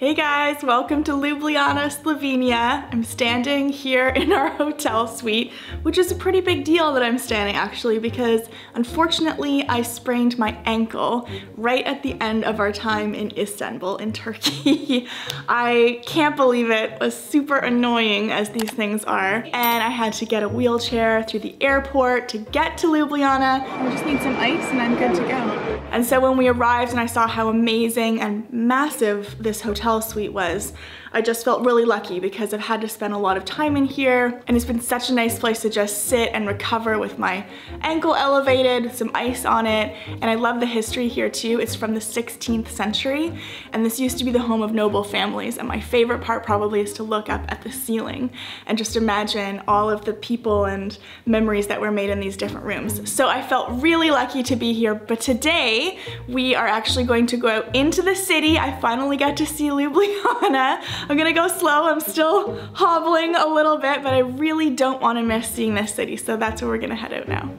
Hey guys, welcome to Ljubljana, Slovenia. I'm standing here in our hotel suite, which is a pretty big deal that I'm standing actually because unfortunately I sprained my ankle right at the end of our time in Istanbul in Turkey. I can't believe it. it was super annoying as these things are. And I had to get a wheelchair through the airport to get to Ljubljana. I just need some ice and I'm good to go. And so when we arrived and I saw how amazing and massive this hotel suite was. I just felt really lucky because I've had to spend a lot of time in here and it's been such a nice place to just sit and recover with my ankle elevated, some ice on it, and I love the history here too. It's from the 16th century and this used to be the home of noble families and my favorite part probably is to look up at the ceiling and just imagine all of the people and memories that were made in these different rooms. So I felt really lucky to be here, but today we are actually going to go out into the city. I finally got to see Ljubljana. I'm gonna go slow. I'm still hobbling a little bit, but I really don't wanna miss seeing this city, so that's where we're gonna head out now.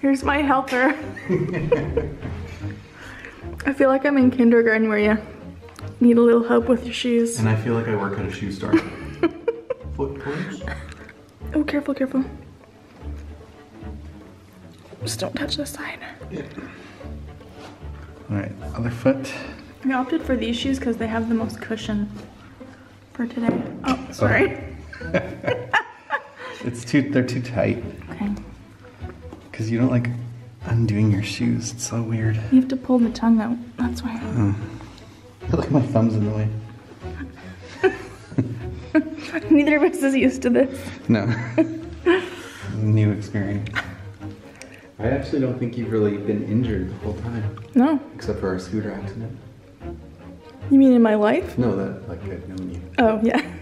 Here's my helper. I feel like I'm in kindergarten where you need a little help with your shoes. And I feel like I work at a shoe store. Foot Oh, careful, careful. Just don't touch the sign. Yeah. All right, other foot. I opted for these shoes because they have the most cushion for today. Oh, sorry. it's too, they're too tight. Okay. Because you don't like undoing your shoes. It's so weird. You have to pull the tongue out. That's why. Oh. I feel like my thumb's in the way. Neither of us is used to this. No. New experience. I actually don't think you've really been injured the whole time. No. Except for our scooter accident. You mean in my life? No, that like I've known you. Oh yeah.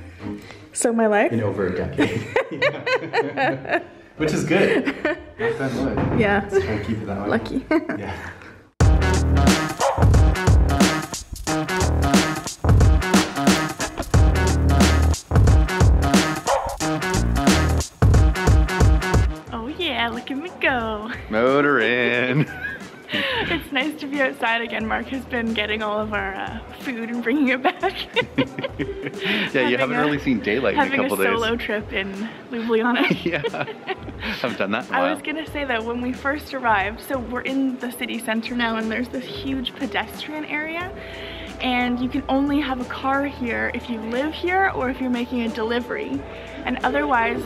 So my life? In over a decade. Which is good. On Yeah. Let's try to keep it that way. Lucky. yeah. Be outside again. Mark has been getting all of our uh, food and bringing it back. yeah, you haven't a, really seen daylight in a couple days. Having a solo trip in Ljubljana. yeah, haven't done that I was gonna say that when we first arrived, so we're in the city center now and there's this huge pedestrian area and you can only have a car here if you live here or if you're making a delivery. And otherwise,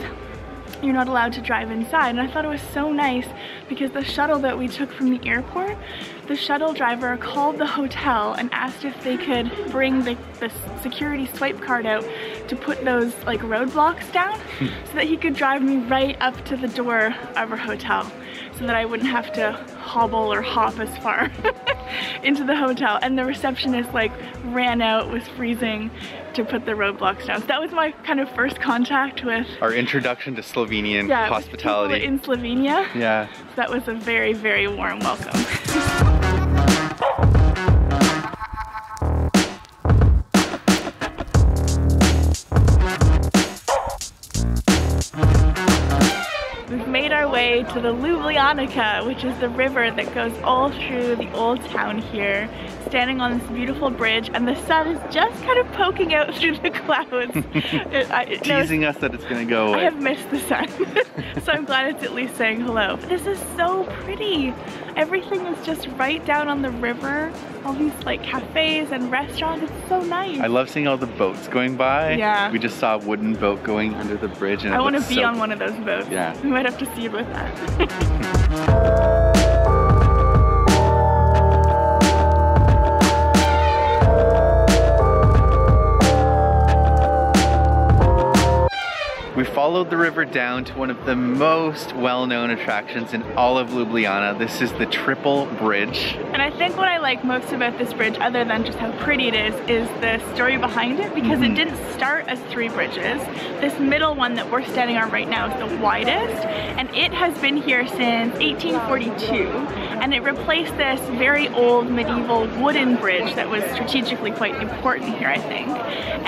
you're not allowed to drive inside. And I thought it was so nice because the shuttle that we took from the airport, the shuttle driver called the hotel and asked if they could bring the, the security swipe card out to put those like roadblocks down hmm. so that he could drive me right up to the door of our hotel so that I wouldn't have to hobble or hop as far into the hotel. And the receptionist like ran out, was freezing to put the roadblocks down. So that was my kind of first contact with our introduction to Slovenian yeah, hospitality in Slovenia. Yeah. So that was a very, very warm welcome. to the Ljubljanica, which is the river that goes all through the old town here, standing on this beautiful bridge, and the sun is just kind of poking out through the clouds. it, I, it, Teasing no, us that it's gonna go away. I have missed the sun, so I'm glad it's at least saying hello. But this is so pretty. Everything is just right down on the river. All these like cafes and restaurants. It's so nice. I love seeing all the boats going by. Yeah. We just saw a wooden boat going under the bridge and I want to be so on one of those boats. Yeah. We might have to see about that. Thank you. Followed the river down to one of the most well-known attractions in all of Ljubljana. This is the Triple Bridge. And I think what I like most about this bridge, other than just how pretty it is, is the story behind it because mm -hmm. it mm-hmm. didn't start as three bridges. This middle one that we're standing on right now is the widest and it has been here since 1842 and it replaced this very old medieval wooden bridge that was strategically quite important here I think.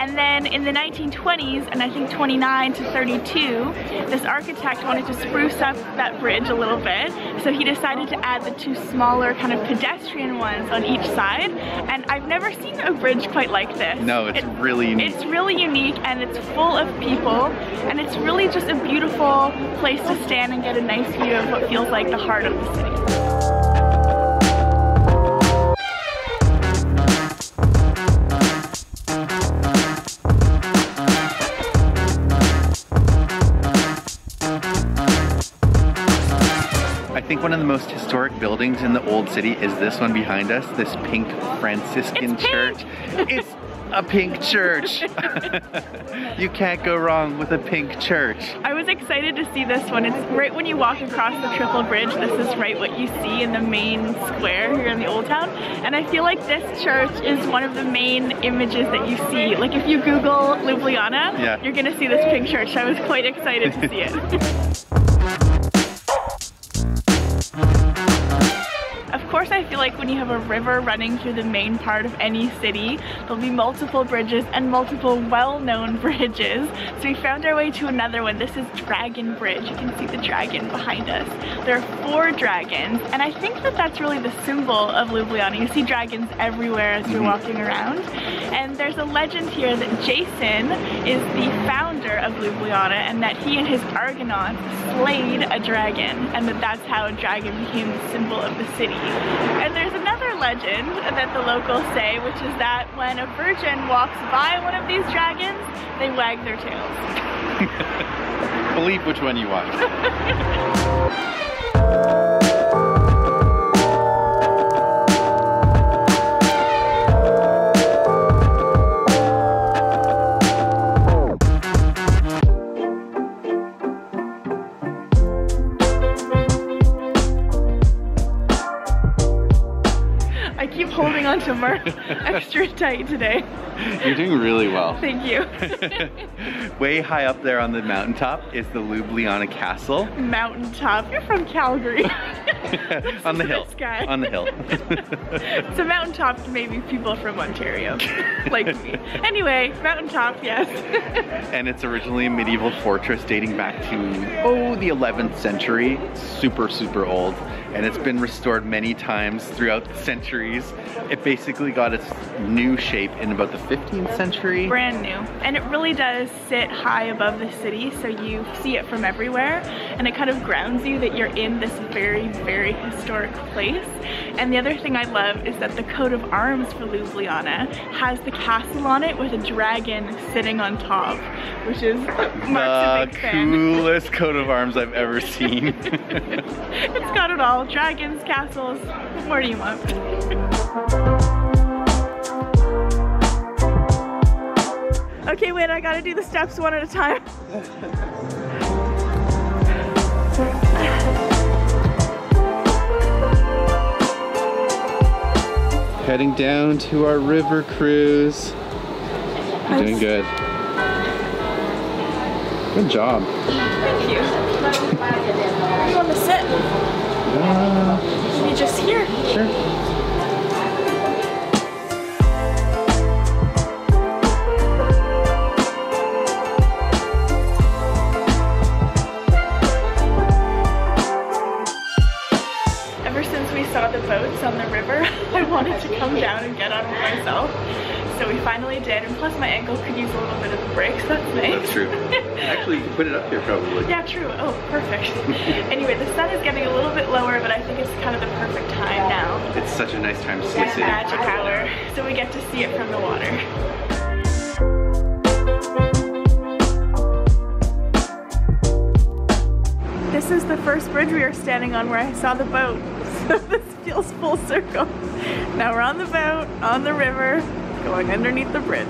And then in the 1920s and I think 29 to 32 this architect wanted to spruce up that bridge a little bit, so he decided to add the two smaller kind of pedestrian ones on each side, and I've never seen a bridge quite like this. No, it's it, really unique. It's really unique, and it's full of people, and it's really just a beautiful place to stand and get a nice view of what feels like the heart of the city. One of the most historic buildings in the old city is this one behind us, this pink Franciscan it's church. Pink. It's a pink church. you can't go wrong with a pink church. I was excited to see this one. It's right when you walk across the Triple Bridge, this is right what you see in the main square here in the Old Town. And I feel like this church is one of the main images that you see. Like if you Google Ljubljana, yeah. you're gonna see this pink church. I was quite excited to see it. course I feel like when you have a river running through the main part of any city, there'll be multiple bridges and multiple well-known bridges. So we found our way to another one. This is Dragon Bridge. You can see the dragon behind us. There are four dragons, and I think that that's really the symbol of Ljubljana. You see dragons everywhere as you're mm-hmm. walking around. And there's a legend here that Jason is the founder of Ljubljana and that he and his Argonauts slayed a dragon and that that's how a dragon became the symbol of the city. And there's another legend that the locals say, which is that when a virgin walks by one of these dragons, they wag their tails. Believe which one you want. onto Mark extra tight today. You're doing really well. Thank you. Way high up there on the mountaintop is the Ljubljana Castle. Mountaintop? You're from Calgary. on the hill. Guy. On the hill. it's a mountaintop to maybe people from Ontario, like me. Anyway, mountaintop, yes. and it's originally a medieval fortress dating back to, oh, the 11th century. Super, super old and it's been restored many times throughout the centuries. It basically got its new shape in about the 15th century. Brand new. And it really does sit high above the city, so you see it from everywhere, and it kind of grounds you that you're in this very, very historic place. And the other thing I love is that the coat of arms for Ljubljana has the castle on it with a dragon sitting on top, which is Mark's the coolest coat of arms I've ever seen. it's got it all dragons, castles. What more do you want? Okay, wait, I gotta do the steps one at a time. Heading down to our river cruise. You're doing good. Good job. Thank you. you want to sit? Uh, Maybe just here. Sure. Boats on the river, I wanted to come down and get on one myself. So we finally did, and plus my ankle could use a little bit of a break, so that's nice. That's true. Actually, you can put it up here probably. Yeah, true. Oh, perfect. anyway, the sun is getting a little bit lower, but I think it's kind of the perfect time now. It's such a nice time to see the city. magic hour, so we get to see it from the water. This is the first bridge we are standing on where I saw the boat. So this feels full circle. Now we're on the boat, on the river, going underneath the bridge.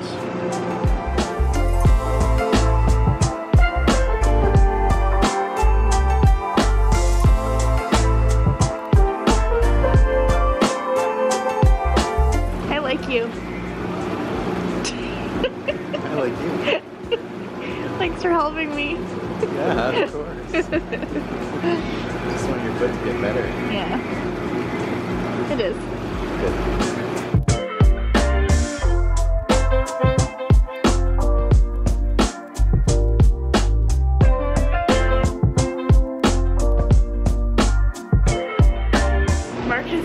I like you. I like you. Thanks for helping me. Yeah, of course. Just want your foot to get better. Yeah. It is. Good.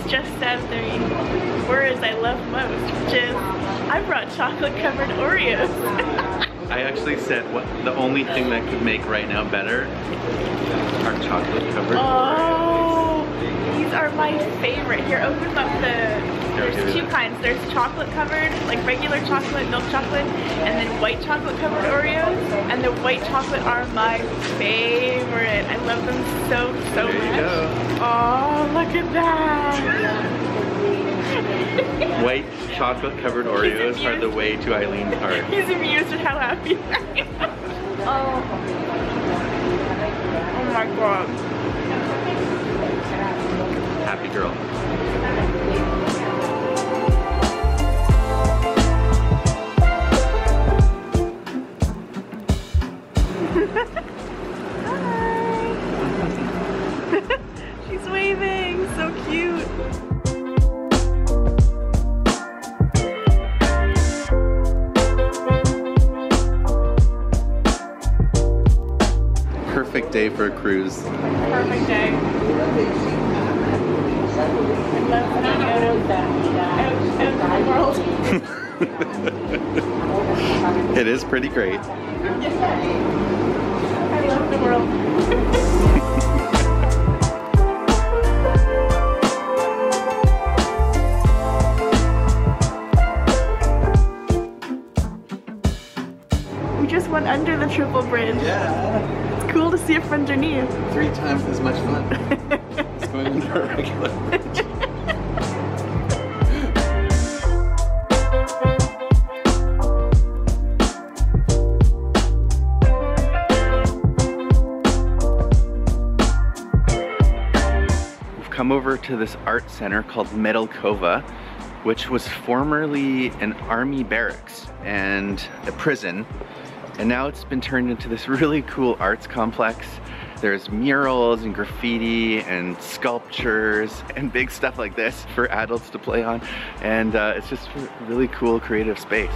just said the words I love most, which is, I brought chocolate covered Oreos. I actually said what the only thing that could make right now better are chocolate covered oh. Oreos these are my favorite. Here, open up the, there's two kinds. There's chocolate covered, like regular chocolate, milk chocolate, and then white chocolate covered Oreos. And the white chocolate are my favorite. I love them so, so There much. Oh, look at that. White chocolate covered Oreos are the way to Eileen's heart. He's amused at how happy I am. Oh. Oh my god. Day for a cruise. Perfect day. I love being out of, out, out of the world. It is pretty great. I love the world. we just went under the triple bridge. Yeah, It's cool to see it from underneath. three times as much fun. It's going under a regular bridge. We've come over to this art center called Metelkova, which was formerly an army barracks and a prison. And now it's been turned into this really cool arts complex. There's murals and graffiti and sculptures and big stuff like this for adults to play on. And uh, it's just a really cool creative space.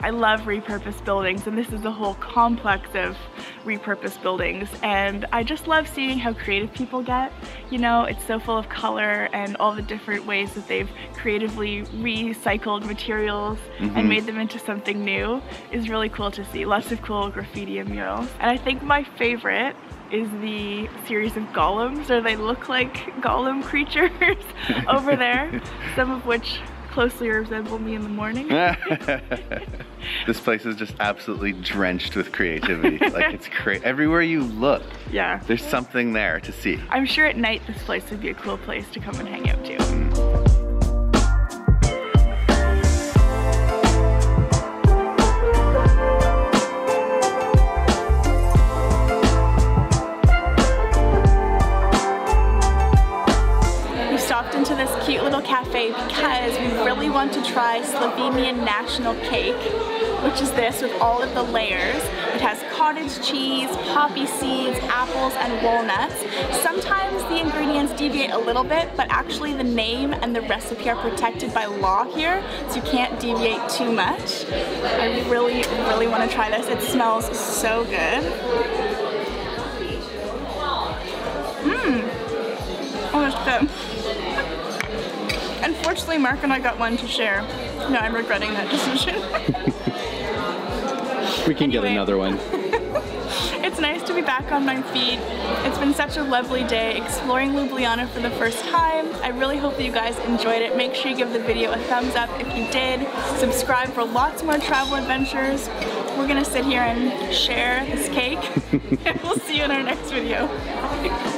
I love repurposed buildings and this is a whole complex of repurposed buildings and I just love seeing how creative people get. You know, it's so full of color and all the different ways that they've creatively recycled materials Mhm. and made them into something new is really cool to see. Lots of cool graffiti and murals. And I think my favorite is the series of golems or they look like golem creatures over there, some of which closely resemble me in the morning. this place is just absolutely drenched with creativity. like it's crazy. Everywhere you look, Yeah. there's something there to see. I'm sure at night this place would be a cool place to come and hang out to. Mm. Cafe because we really want to try Slovenian national cake, which is this with all of the layers. It has cottage cheese, poppy seeds, apples, and walnuts. Sometimes the ingredients deviate a little bit, but actually the name and the recipe are protected by law here, so you can't deviate too much. I really, really want to try this. It smells so good. Mmm. Oh, good. Unfortunately, Mark and I got one to share. No, I'm regretting that decision. We can get another one. it's nice to be back on my feet. It's been such a lovely day exploring Ljubljana for the first time. I really hope that you guys enjoyed it. Make sure you give the video a thumbs up if you did. Subscribe for lots more travel adventures. We're gonna sit here and share this cake. and we'll see you in our next video.